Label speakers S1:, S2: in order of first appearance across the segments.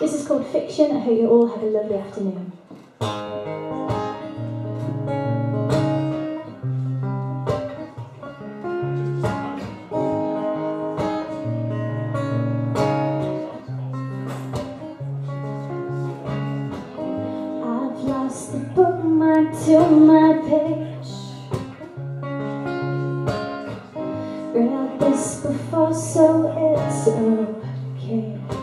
S1: This is called Fiction. I hope you all have a lovely afternoon. I've lost the bookmark to my page. Read this before, so it's okay.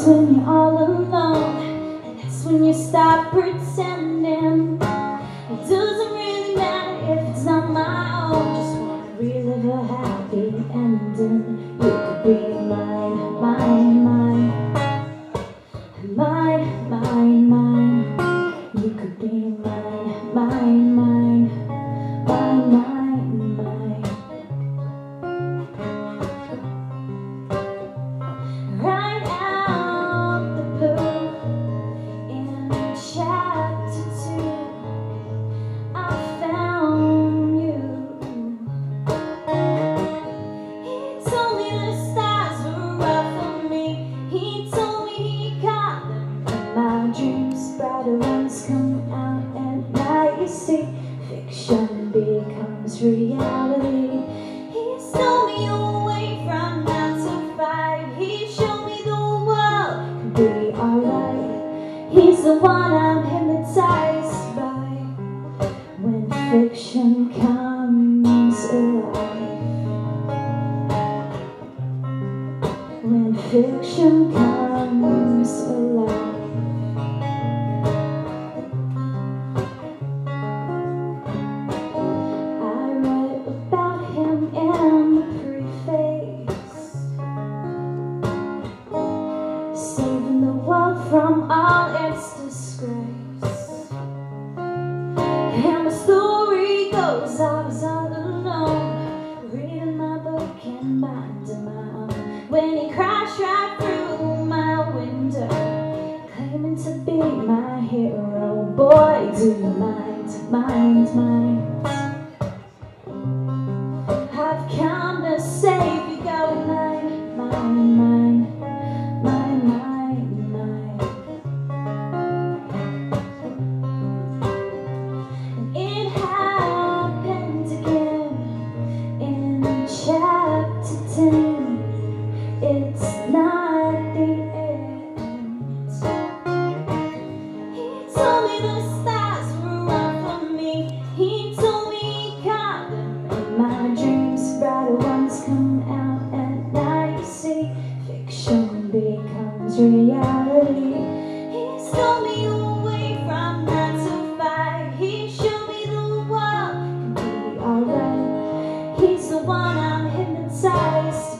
S1: When you're all alone, and that's when you stop pretending. See, fiction becomes reality. He stole me away from nine to five. He showed me the world can be alright. He's the one I'm hypnotized by when fiction comes alive. When fiction comes minding my own. When he crashed right through my window, claiming to be my hero. Boy, do you mind, mind, mind? Hypnotized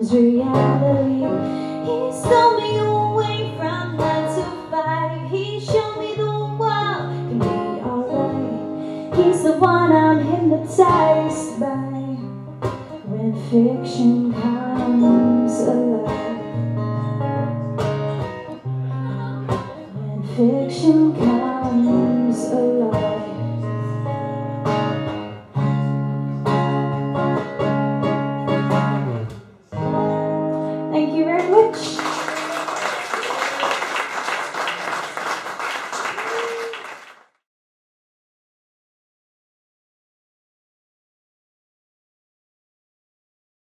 S1: becomes reality. He stole me away from nine to five. He showed me the world can be alright. He's the one I'm hypnotized by when fiction comes alive. When fiction comes alive.